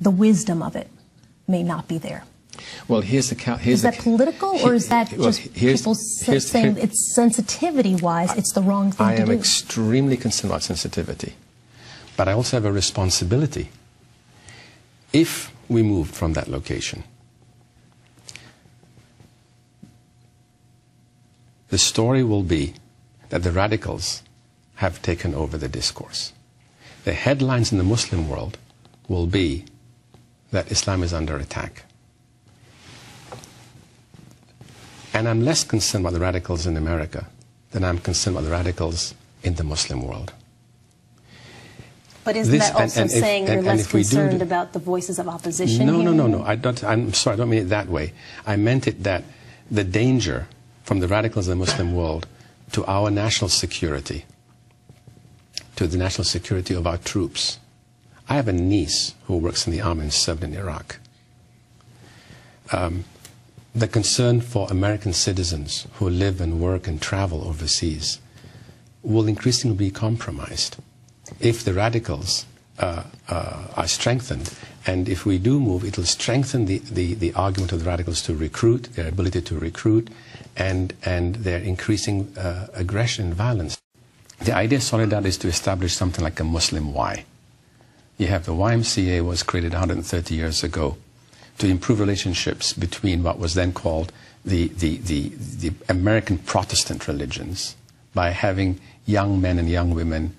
the wisdom of it may not be there. Well, here's the here's is that the, political or is that well, just people here's, saying here, it's sensitivity wise, it's the wrong thing I to do? I am extremely concerned about sensitivity, but I also have a responsibility. If we move from that location, the story will be that the radicals have taken over the discourse. The headlines in the Muslim world will be that Islam is under attack. And I'm less concerned about the radicals in America than I'm concerned about the radicals in the Muslim world. But isn't this, that also and, and saying if, you're and, less concerned do, about the voices of opposition? No, here? no, no, no. I don't, I'm sorry, I don't mean it that way. I meant it that the danger from the radicals in the Muslim world to our national security, to the national security of our troops. I have a niece who works in the army and served in Iraq. Um, the concern for American citizens who live and work and travel overseas will increasingly be compromised if the radicals uh, uh, are strengthened. And if we do move, it will strengthen the, the, the, argument of the radicals to recruit, their ability to recruit, and, and their increasing uh, aggression and violence. The idea of is to establish something like a Muslim Y. You have the YMCA was created 130 years ago to improve relationships between what was then called the, the, the, the American Protestant religions by having young men and young women,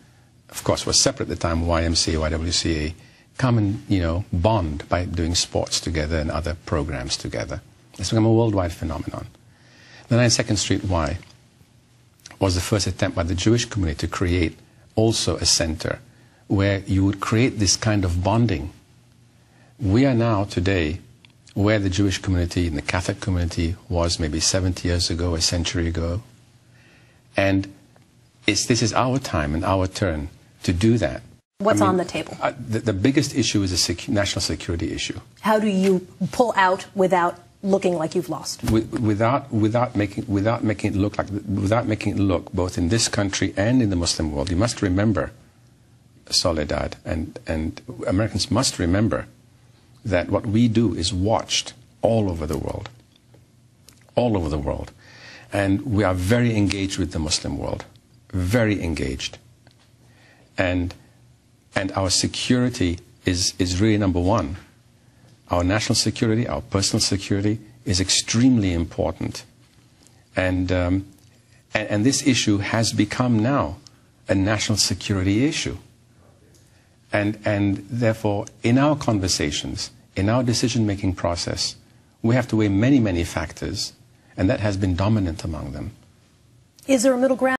of course, were separate at the time, YMCA, YWCA, come and, you know, bond by doing sports together and other programs together. It's become a worldwide phenomenon. The 92nd Street Y was the first attempt by the Jewish community to create also a center where you would create this kind of bonding. We are now today where the Jewish community and the Catholic community was maybe 70 years ago, a century ago. And this is our time and our turn to do that. What's I mean, on the table? Uh, the, the, biggest issue is a national security issue. How do you pull out without looking like you've lost? without, without, making, without making it look like, without making it look both in this country and in the Muslim world. You must remember Soledad, and, and Americans must remember that what we do is watched all over the world. All over the world. And we are very engaged with the Muslim world. Very engaged. And, and our security is, is really number one. Our national security, our personal security is extremely important. And, um, and, and this issue has become now a national security issue. And, and therefore, in our conversations, in our decision making process, we have to weigh many, many factors, and that has been dominant among them. Is there a middle ground?